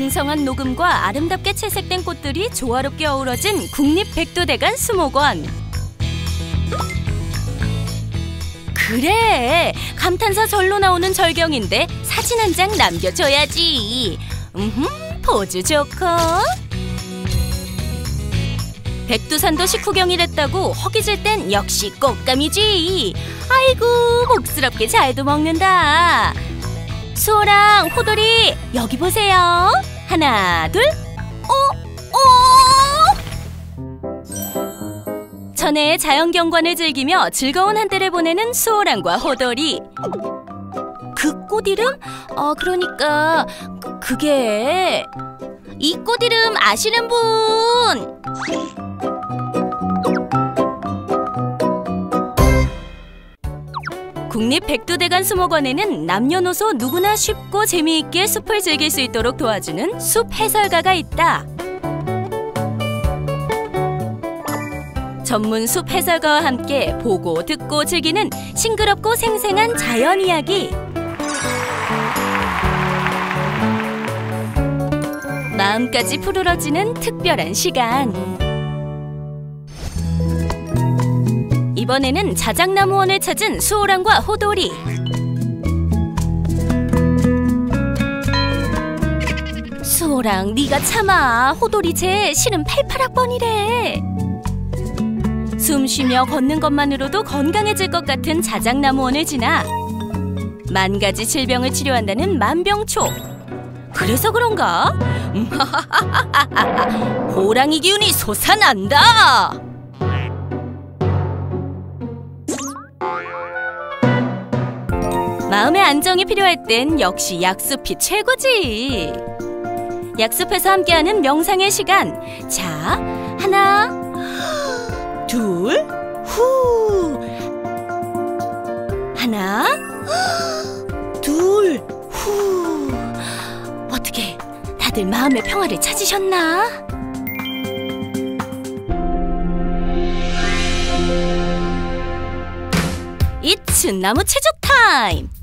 풍성한 녹음과 아름답게 채색된 꽃들이 조화롭게 어우러진 국립백두대간 수목원. 그래, 감탄사 절로 나오는 절경인데 사진 한 장 남겨줘야지. 음흠, 포즈 좋고. 백두산도 식후경이랬다고 허기질 땐 역시 꽃감이지. 아이고, 복스럽게 잘도 먹는다. 수호랑 호돌이 여기 보세요. 하나, 둘. 어, 어. 전에 자연경관을 즐기며 즐거운 한때를 보내는 수호랑과 호돌이. 그 꽃 이름? 어, 그러니까 그, 그게 이 꽃 이름 아시는 분? 국립 백두대간 수목원에는 남녀노소 누구나 쉽고 재미있게 숲을 즐길 수 있도록 도와주는 숲 해설가가 있다. 전문 숲 해설가와 함께 보고 듣고 즐기는 싱그럽고 생생한 자연 이야기. 마음까지 푸르러지는 특별한 시간. 이번에는 자작나무원을 찾은 수호랑과 호돌이. 수호랑 네가 참아. 호돌이 쟤 실은 88학번이래. 숨 쉬며 걷는 것만으로도 건강해질 것 같은 자작나무원을 지나 만 가지 질병을 치료한다는 만병초. 그래서 그런가? 호랑이 기운이 솟아난다. 마음의 안정이 필요할 땐 역시 약숲이 최고지. 약숲에서 함께하는 명상의 시간. 자, 하나, 둘, 후. 하나, 둘, 후. 어떻게 다들 마음의 평화를 찾으셨나? 이츠 나무 체조 타임!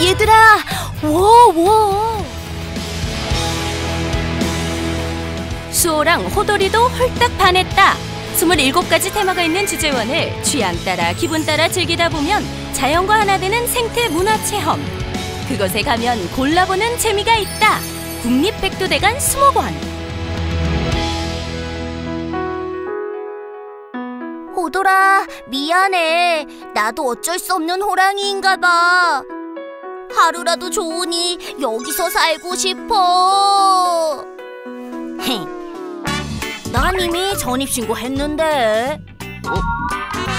얘들아, 워, 워. 수호랑 호돌이도 홀딱 반했다. 27가지 테마가 있는 주제원을 취향 따라 기분 따라 즐기다 보면 자연과 하나 되는 생태 문화 체험. 그곳에 가면 골라보는 재미가 있다. 국립백두대간 수목원. 호돌아, 미안해. 나도 어쩔 수 없는 호랑이인가 봐. 하루라도 좋으니 여기서 살고 싶어. 난 이미 전입신고 했는데. 어?